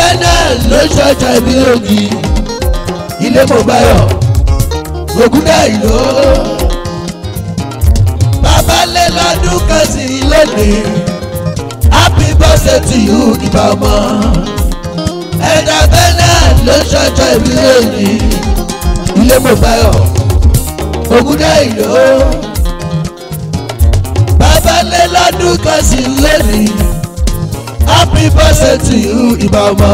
bẹ́ẹ̀ náà ló ṣọ̀ṣọ̀ ibi ògì ilé mo báyọ̀ ògúndà ìlú. bàbá lọ́dún kan sí lónìí happy birthday to you ìbá ọmọ ẹ̀dá bẹ́ẹ̀ náà ló ṣọ̀ṣọ̀ ibi ògì ilé mo báyọ̀ ògúndà ìlú. bàbá lọ́dún kan sí lónìí happy birthday to you ibama.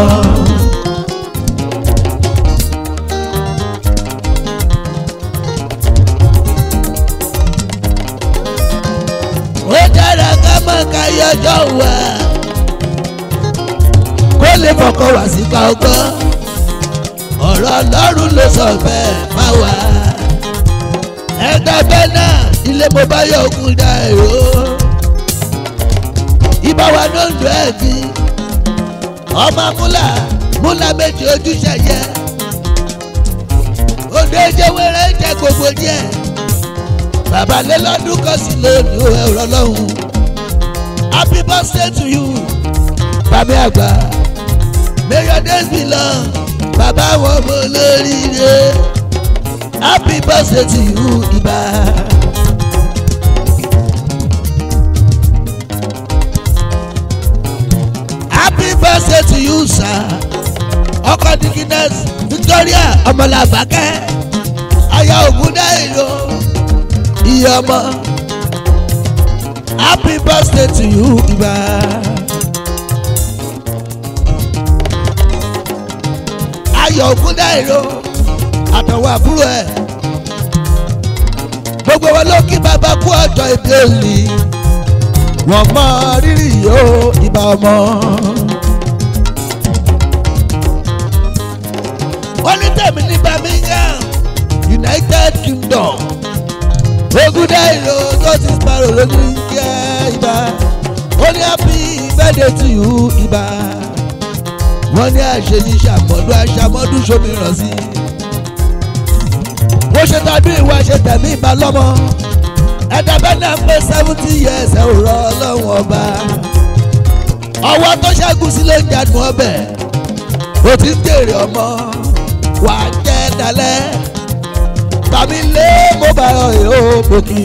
ó dára ká mọ̀ ká yọjọ́ wá kó lè fọkàn wá sí ká ọgbọ́n ọ̀rọ̀ ọlọ́run ló sọ bẹ́ẹ̀ bá wà ẹ̀ẹ́dẹ́gbẹ́ náà ilé mo bá yọ òkúta ẹ̀rọ bá wa lóńdó ẹ̀gbin ọmọ múlà múlà méjì ojúṣe yẹ òde jẹwẹrẹ jẹ gbogbo díẹ̀ bàbá lé lọ́dún kan sí lónìí òwe ọlọ́run happy birthday to you bàbá àgbà may your days be long bàbá wọn mo lóríire happy birthday to you ibà. ọkọ dikines Victoria ọmọlàbàkẹ́ aya ògúndẹ̀yìnló iye ọmọ happy birthday to you ibà. ayọ̀ ògúndẹ̀yìnló àtọ̀wọ̀ àbúrò ẹ̀ gbogbo wọn ló kí bàbá kú ọjọ́ ìbí òní wọ́n mọ rírì yóò ibà ọmọ. wọ́n ní tèmi ní Birmingham United Kingdom Ogudailo Justice Barrow ló ní jẹ́ ibà ó ní happy birthday to you ibà wọ́n ní àṣeyí ṣàmọ́dún àṣàmọ́dún ṣòmíràn sí bó ṣe tọdún ìwà ṣe tẹ̀mí ìbá lọ́mọ ẹ̀dàbẹ́ náà pé seventy years ẹ̀ ò rọ ọlọ́run ọba ọwọ́ tó ṣẹ́gun sí ló ń jadùn ọbẹ̀ ó ti ń jèrè ọmọ wà á jẹ́ dalẹ̀ tàbí lé mo bá yọ yóò bòkì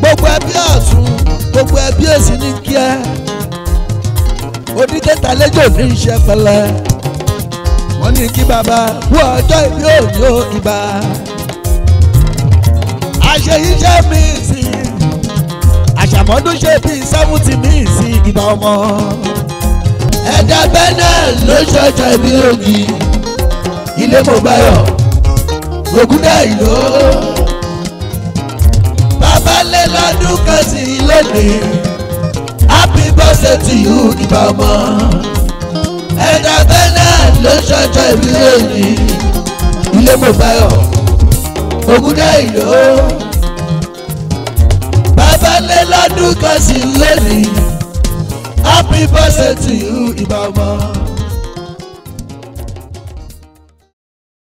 gbogbo ẹbí ọ̀sùn gbogbo ẹbí èsì ní kíá oníkẹta lẹ́jọ́ ní iṣẹ́ pẹ̀lẹ́ wọ́n ní kí bàbá wú ọjọ́ ìbí òní ò ìbá àṣeyíṣẹ́ mi sí àṣàmọ́dún ṣe bí sẹ́wùntì mi sí ìbá ọmọ ẹ̀ẹ́dẹ́gbẹ́ náà ló ṣọjọ́ ìbí òní ilé mo bayọ̀ ògúndà ìlú. bàbá lé lọ́dún kan sí lónìí happy birthday to you nígbà ọmọ ẹ̀dá bẹ́ẹ̀ ló ń ṣọjọ́ ìbílẹ̀ òní ilé mo bayọ̀ ògúndà ìlú. bàbá lé kan sí lónìí happy birthday to you ìbá ọmọ.